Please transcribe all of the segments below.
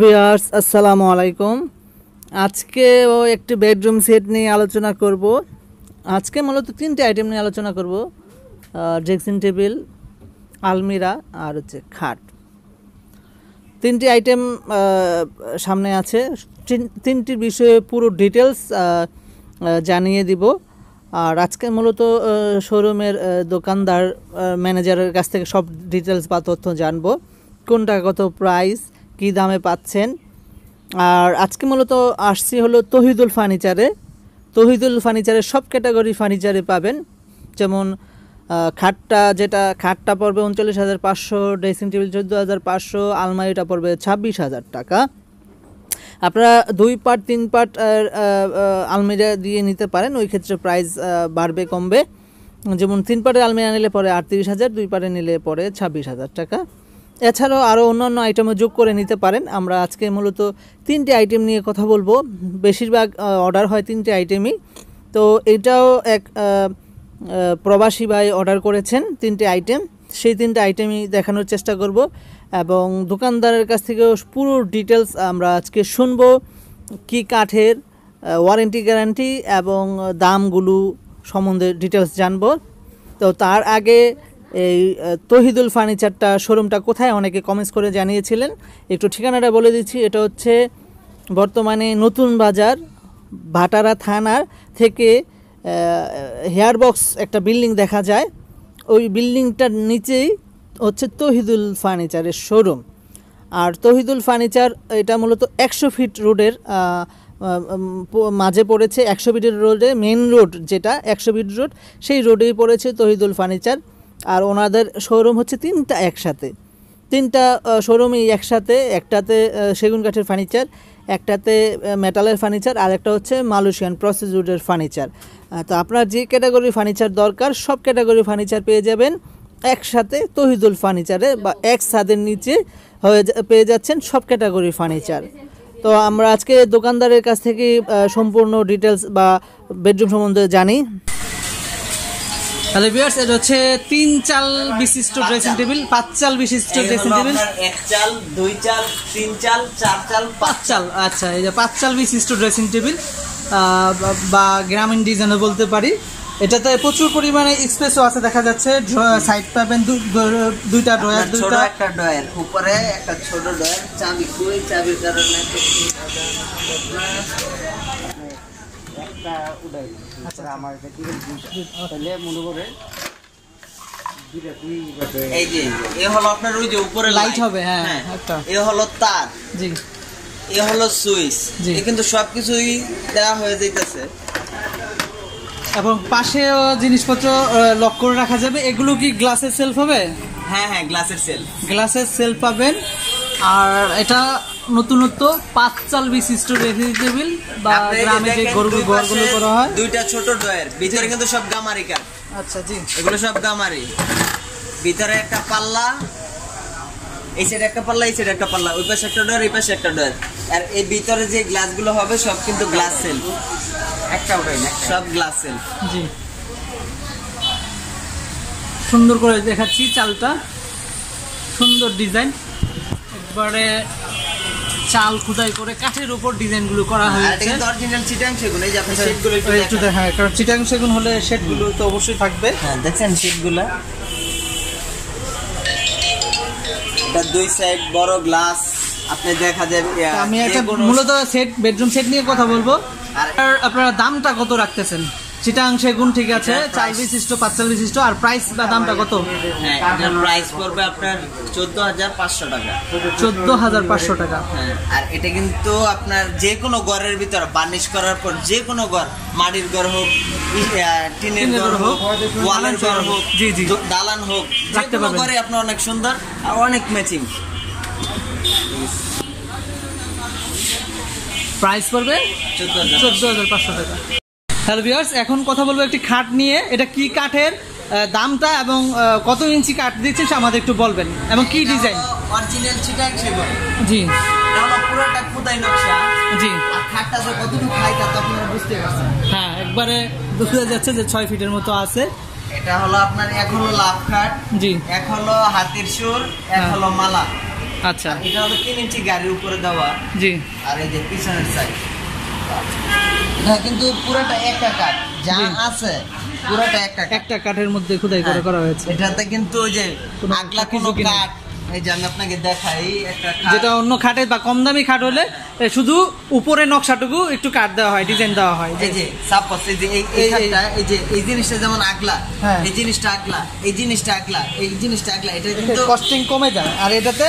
Viewers, আসসালামু আলাইকুম। আজকে ও একটি বেডরুম সেট নিয়ে আলোচনা করব। আজকে মূলত তিনটে আইটেম নিয়ে আলোচনা করব। ড্রেসিং টেবিল, আলমিরা আর হচ্ছে খাট। তিনটি আইটেম সামনে আছে। তিন- তিনটির বিষয়ে পুরো ডিটেলস জানিয়ে দিব। আর আজকে মূলত শোরুমের দোকানদার ম্যানেজারের কাছ থেকে সব ডিটেলস বা তথ্য জানব। কোনটা কত প্রাইস? কী দামে পাচ্ছেন? আর আজকে মূলত আসছি হলো তহিদুল ফার্নিচারে। তহিদুল ফার্নিচারের সব ক্যাটাগরি ফার্নিচারে পাবেন। যেমন খাটটা যেটা, খাটটা পড়বে উনচল্লিশ হাজার পাঁচশো, ড্রেসিং টেবিল চোদ্দ হাজার পাঁচশো, আলমারিটা পড়বে ছাব্বিশ হাজার টাকা। আপনারা দুই পার্ট, তিন পার্ট আলমিরা দিয়ে নিতে পারেন। ওই ক্ষেত্রে প্রাইস বাড়বে, কমবে। যেমন, তিন পার্টের আলমিরা নিলে পরে আটত্রিশ হাজার, দুই পার্টে নিলে পরে ছাব্বিশ হাজার টাকা। এছাড়াও আরও অন্যান্য আইটেমও যোগ করে নিতে পারেন। আমরা আজকে মূলত তিনটি আইটেম নিয়ে কথা বলব। বেশিরভাগ অর্ডার হয় তিনটি আইটেমই তো এটাও এক প্রবাসী ভাই অর্ডার করেছেন তিনটে আইটেম সেই তিনটে আইটেমই দেখানোর চেষ্টা করব এবং দোকানদারের কাছ থেকেও পুরো ডিটেলস আমরা আজকে শুনব। কি কাঠের ওয়ারেন্টি গ্যারান্টি এবং দামগুলো সম্বন্ধে ডিটেলস জানব। তো তার আগে এই তহিদুল ফার্নিচারটা শোরুমটা কোথায়? অনেকে কমেন্টস করে জানিয়েছিলেন। একটু ঠিকানাটা বলে দিচ্ছি। এটা হচ্ছে বর্তমানে নতুন বাজার, ভাটারা থানার থেকে হেয়ার বক্স একটা বিল্ডিং দেখা যায়। ওই বিল্ডিংটার নিচেই হচ্ছে তহিদুল ফার্নিচারের শোরুম। আর তহিদুল ফার্নিচার এটা মূলত একশো ফিট রোডের মাঝে পড়েছে একশো ফিটের রোডে মেন রোড যেটা, একশো ফিট রোড, সেই রোডেই পড়েছে তহিদুল ফার্নিচার। আর ওনাদের শোরুম হচ্ছে তিনটা একসাথে। তিনটা শোরুমই একসাথে, একটাতে সেগুন কাঠের ফার্নিচার, একটাতে মেটালের ফার্নিচার, আর একটা হচ্ছে মালয়েশিয়ান প্রসিডিউরের ফার্নিচার। তো আপনার যে ক্যাটাগরি ফার্নিচার দরকার, সব ক্যাটাগরি ফার্নিচার পেয়ে যাবেন। একসাথে তহিদুল ফার্নিচারে বা এক ছাদের নিচে হয়ে পেয়ে যাচ্ছেন সব ক্যাটাগরি ফার্নিচার। তো আমরা আজকে দোকানদারের কাছ থেকে সম্পূর্ণ ডিটেলস বা বেডরুম সম্বন্ধে জানি। তাহলে ভিউয়ার্স এটা হচ্ছে তিন চাল বিশিষ্ট ড্রেসিং টেবিল পাঁচ চাল বিশিষ্ট ড্রেসিং টেবিল এক চাল দুই চাল তিন চাল চার চাল পাঁচ চাল আচ্ছা এই যে পাঁচ চাল বিশিষ্ট ড্রেসিং টেবিল বা গ্রামীণ ডিজাইনও বলতে পারি। এটাতে প্রচুর পরিমাণে স্পেসও আছে দেখা যাচ্ছে। সাইড পাবেন দুইটা ড্রয়ার দুইটা। একটা ড্রয়ার উপরে একটা ছোট ড্রয়ার চাবি কই চাবির কারণে। একটা উড়াই আচ্ছা আমার এটা কি তাহলে মনে করে এই যে এ হলো আপনার ওই যে উপরে লাইট হবে, হ্যাঁ, একটা। এ হলো তার। জি। এ হলো সুইচ। জি। এ কিন্তু সবকিছুই দেওয়া হয়ে যাইতেছে। এবং পাশেও জিনিসপত্র লক করে রাখা যাবে। এগুলো কি গ্লাসের সেলফ হবে? হ্যাঁ হ্যাঁ গ্লাসের সেল গ্লাসের সেলফ পাবেন। আর এটা নতুনত্ব পাঁচ চাল বিশিষ্ট ড্রেসিং টেবিল বা গ্রামে যে গরু দুই করা হয়। দুইটা ছোট ডয়ার ভিতরে কিন্তু সব গামারি কাঠ। আচ্ছা জি। এগুলো সব গামারি। ভিতরে একটা পাল্লা এই সাইডে একটা পাল্লা এই সাইডে একটা পাল্লা। ওই পাশে একটা ডয়ার এই পাশে একটা ডয়ার আর এই ভিতরে যে গ্লাসগুলো হবে সব কিন্তু গ্লাস সেল একটা ওটাই সব গ্লাস সেল জি। সুন্দর করে দেখাচ্ছি চালটা। সুন্দর ডিজাইন। একবারে চাল খুদাই করে কাঠের উপর ডিজাইনগুলো করা আর এটা হয়েছে অরিজিনাল চিটাং সেগুলো এই যে আপনি শেডগুলো একটু। দেখা কারণ চিটাং সেগুন হলে শেডগুলো তো অবশ্যই থাকবে। হ্যাঁ দেখছেন শেডগুলো? এটা দুই সাইড বড় গ্লাস আপনি দেখা যাবে আমি একটা মূলত সেট বেডরুম সেট নিয়ে কথা বলব। আর আপনারা দামটা কত রাখতেছেন? চিটাং সেগুন ঠিক আছে চাল বিশিষ্ট পাঁচশাল বিশিষ্ট আর প্রাইস বা দামটা কত? হ্যাঁ এটার প্রাইস পড়বে আপনার চোদ্দ হাজার পাঁচশো টাকা। চোদ্দ হাজার পাঁচশো টাকা। হ্যাঁ আর এটা কিন্তু আপনার যে কোনো ঘরের ভিতর বার্নিশ করার পর যে কোনো ঘর মাটির ঘর হোক টিনের ঘর হোক ওয়ালের ঘর হোক জি, জি। দালান হোক যে কোনো ঘরে আপনার অনেক সুন্দর আর অনেক ম্যাচিং প্রাইস পড়বে চোদ্দ হাজার পাঁচশো টাকা। হ্যালো ভিউয়ার্স এখন কথা বলব একটি খাট নিয়ে। এটা কি কাঠের? দামটা এবং কত ইঞ্চি কাঠ দিচ্ছেন সে আমাদের একটু বলবেন। এবং কি ডিজাইন অরিজিনাল চিটাং সেগুন জি। পুরোটা খুদাই নকশা। জি। আর খাটটা যে কতটুকু খাই তা আপনারা বুঝতে পারছেন। হ্যাঁ একবারে বোঝা যাচ্ছে যে ছয় ফিটের মতো আছে। এটা হলো আপনার এক হলো লাভ খাট। জি। এক হলো হাতির সুর এক হ্যাঁ। হলো মালা। আচ্ছা। এটা হলো তিন ইঞ্চি গাড়ির উপরে দেওয়া। জি। আর এই যে পিছনের সাইড এটা কিন্তু পুরোটা একটা কাঠ যা আছে পুরোটা একটা একটা কাঠের মধ্যে খোদাই করে হ্যাঁ, করা হয়েছে। এটাতে কিন্তু ওই যে আগলা কোনো কাঠ এই যে আমি আপনাকে দেখাই একটা যেটা অন্য খাটে বা কম দামি খাট হলে শুধু উপরে নকশাটুকু একটু কাট দেওয়া হয় ডিজাইন দেওয়া হয় এই যে সাপোজ এই যে এই- খাটটা এই যে এই জিনিসটা যেমন আগলা হ্যাঁ। এই জিনিসটা আগলা এই জিনিসটা আগলা এই জিনিসটা আগলা এটা কিন্তু কস্টিং কমে যায়। আর এটাতে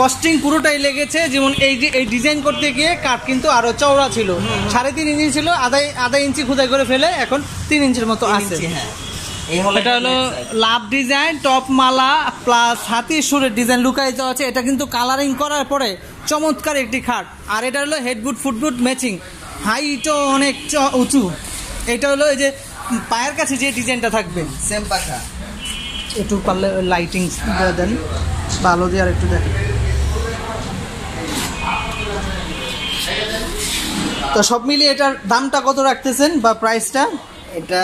কস্টিং পুরোটাই লেগেছে যেমন এই যে এই ডিজাইন করতে গিয়ে কাঠ কিন্তু আরও চওড়া ছিল। সাড়ে তিন ইঞ্চি ছিল আধা আধা ইঞ্চি খোদাই করে ফেলে এখন তিন ইঞ্চির মতো আছে। হ্যাঁ। এটা হলো লাভ ডিজাইন টপ মালা প্লাস হাতি সুরের ডিজাইন লুকায়িত আছে। এটা কিন্তু কালারিং করার পরে চমৎকার একটি খাট। আর এটা হলো হেডবুট ফুটবুট ম্যাচিং হাইটও অনেক উঁচু। এটা হলো এই যে পায়ের কাছে যে ডিজাইনটা থাকবে। সেম পাখা। একটু পারলে লাইটিং দেন। ভালো দিয়ে আর একটু দেখেন। তো সব মিলিয়ে এটার দামটা কত রাখতেছেন বা প্রাইসটা এটা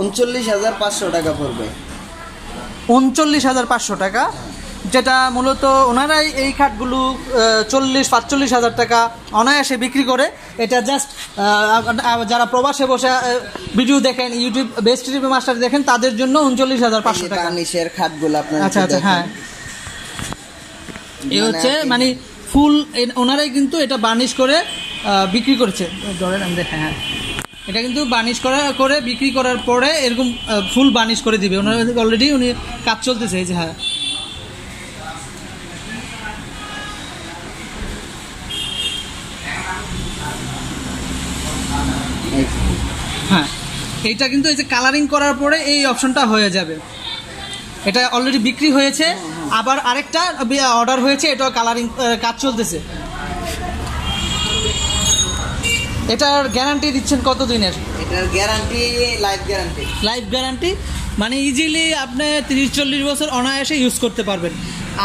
উনচল্লিশ হাজার পাঁচশো টাকা পড়বে। উনচল্লিশ হাজার পাঁচশো টাকা। যেটা মূলত ওনারাই এই খাটগুলো চল্লিশ পাঁচচল্লিশ হাজার টাকা অনায়াসে বিক্রি করে। এটা জাস্ট যারা প্রবাসে বসে ভিডিও দেখেন ইউটিউব বেস্ট টিভি মাস্টার দেখেন তাদের জন্য উনচল্লিশ হাজার পাঁচশো টাকা। বার্নিশের খাটগুলো আপনার আচ্ছা আচ্ছা হ্যাঁ। এ হচ্ছে মানে ফুল ওনারাই কিন্তু এটা বার্নিশ করে বিক্রি করেছে। ধরেন, আমি দেখাই হ্যাঁ এটা কিন্তু বার্নিশ করা করে বিক্রি করার পরে এরকম ফুল বার্নিশ করে দিবে। ওনার অলরেডি উনি কাজ চলতেছে, এই যে হ্যাঁ। হ্যাঁ। এইটা কিন্তু এই যে কালারিং করার পরে এই অপশনটা হয়ে যাবে। এটা অলরেডি বিক্রি হয়েছে। আবার আরেকটা অর্ডার হয়েছে। এটাও কালারিং কাজ চলতেছে। এটার গ্যারান্টি দিচ্ছেন কত দিনের এটার guarantee life guarantee life guarantee মানে ইজিলি আপনি তিরিশ চল্লিশ বছর অনায়াসে ইউজ করতে পারবেন।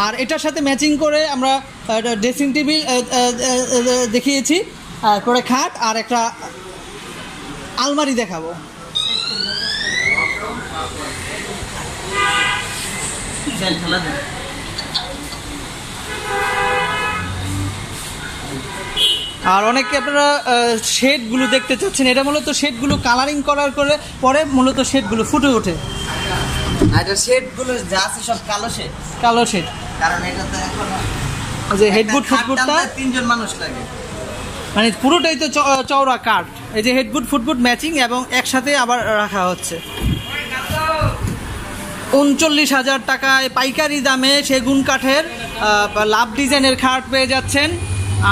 আর এটার সাথে ম্যাচিং করে আমরা ড্রেসিং টেবিল দেখিয়েছি। তারপরে খাট আর একটা আলমারি দেখাবো। খেলা আর অনেকে আপনারা শেডগুলো দেখতে চাচ্ছেন। এটা মূলত শেডগুলো কালারিং করার করে পরে মূলত শেডগুলো ফুটে ওঠে। এটা শেডগুলো যা আছে সব কালো শেড কালো শেড কারণ এটা তো এখন যে হেডবুট ফুটবুটটা? তিনজন মানুষ লাগে। মানে পুরোটাই তো চওড়া কাঠ। এই যে হেডবুট ফুটবুট ম্যাচিং এবং একসাথে আবার রাখা হচ্ছে। উনচল্লিশ হাজার টাকায় পাইকারি দামে সেগুন কাঠের লাভ ডিজাইনের খাট পেয়ে যাচ্ছেন।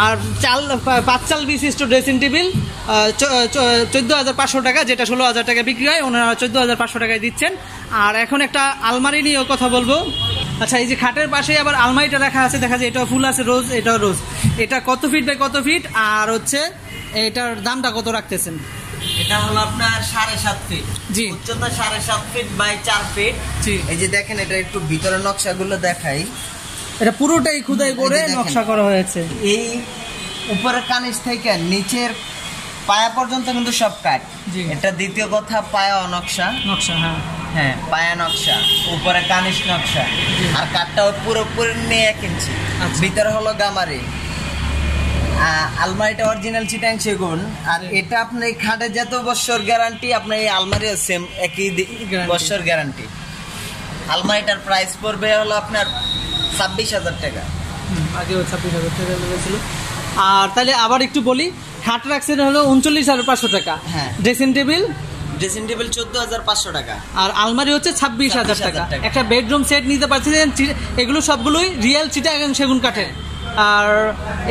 আর চাল পাঁচ চাল বিশিষ্ট ড্রেসিং টেবিল চোদ্দ হাজার পাঁচশো টাকা যেটা ষোলো হাজার টাকা বিক্রি হয় ওনারা চোদ্দ হাজার পাঁচশো টাকায় দিচ্ছেন। আর এখন একটা আলমারি নিয়েও কথা বলব। আচ্ছা এই যে খাটের পাশেই আবার আলমারিটা রাখা আছে দেখা যায় এটাও ফুল আছে রোজ এটাও রোজ। এটা কত ফিট বাই কত ফিট আর হচ্ছে এটার দামটা কত রাখতেছেন? এটা হলো আপনার সাড়ে সাত ফিট জি। উচ্চতা সাড়ে সাত ফিট বাই চার ফিট জি। এই যে দেখেন এটা একটু ভিতরে নকশাগুলো দেখাই। এটা পুরোটাই খুদাই করে। নকশা করা হয়েছে। এই উপরের কানিস থেকে নিচের পায়া পর্যন্ত কিন্তু সব জি। এটা দ্বিতীয় কথা পায়া নকশা। নকশা হ্যাঁ। হ্যাঁ পায়া নকশা উপরে কানিস নকশা। আর কাঠটাও পুরোপুরি নিয়ে এক ইঞ্চি। আচ্ছা। ভিতরে হলো গামারি। আলমারিটা অরিজিনাল চিটাং সেগুন। আর এটা আপনি এই খাটে যত বছর গ্যারান্টি আপনার এই আলমারি সেম একই। বছর গ্যারান্টি আলমারিটার প্রাইস পড়বে হলো আপনার ছাব্বিশ হাজার টাকা। আগেও ছাব্বিশ হাজার টাকা লেগেছিল। আর তাহলে আবার একটু বলি হাটের অ্যাক্সিডেন্ট হলো উনচল্লিশ হাজার পাঁচশো টাকা। হ্যাঁ। Dressing table? ড্রেসিং টেবিল চোদ্দ হাজার পাঁচশো টাকা। আর আলমারি হচ্ছে ছাব্বিশ হাজার টাকা। একটা বেডরুম সেট নিতে পারছেন এগুলো সবগুলোই রিয়েল চিটা এবং সেগুন কাঠের। আর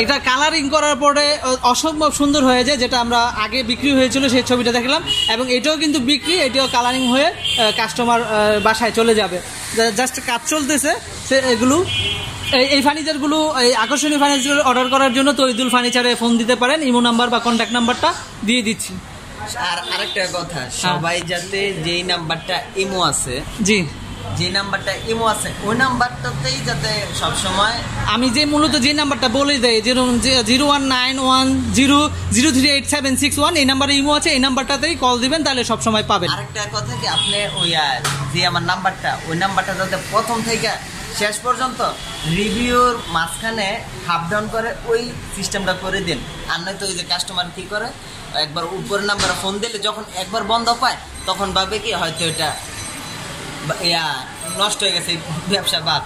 এটা কালারিং করার পরে অসম্ভব সুন্দর হয়ে যায় যেটা আমরা আগে বিক্রি হয়েছিল সেই ছবিটা দেখলাম। এবং এটাও কিন্তু বিক্রি এটাও কালারিং হয়ে কাস্টমার বাসায় চলে যাবে। জাস্ট কাজ চলতেছে সে এগুলো এই এই ফার্নিচারগুলো এই আকর্ষণীয় ফার্নিচার অর্ডার করার জন্য তরিদুল ফার্নিচারে ফোন দিতে পারেন ইমো নাম্বার বা কন্ট্যাক্ট নাম্বারটা দিয়ে দিচ্ছি। আর আরেকটা কথা সবাই যাতে যেই নাম্বারটা ইমো আছে জি। যে নাম্বারটা ইমো আছে ওই নাম্বারটাতেই যাতে সবসময় আমি যে মূলত যে নাম্বারটা বলে দেয় zero zero one nine one zero zero three eight seven six one এই নাম্বারে ইমো আছে এই নাম্বারটাতেই কল দিবেন তাহলে সবসময় পাবেন। আরেকটা কথা কি আপনি ওই যে আমার নাম্বারটা ওই নাম্বারটা যাতে প্রথম থেকে শেষ পর্যন্ত রিভিউর মাঝখানে হাফ ডাউন করে ওই সিস্টেমটা করে দিন। আর নয়তো ওই যে কাস্টমার কী করে একবার উপরের নাম্বারে ফোন দিলে যখন একবার বন্ধ পায় তখন ভাবে কি হয়তো এটা ইয়া নষ্ট হয়ে গেছে ব্যবসা বাদ।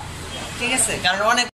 ঠিক আছে। কারণ অনেক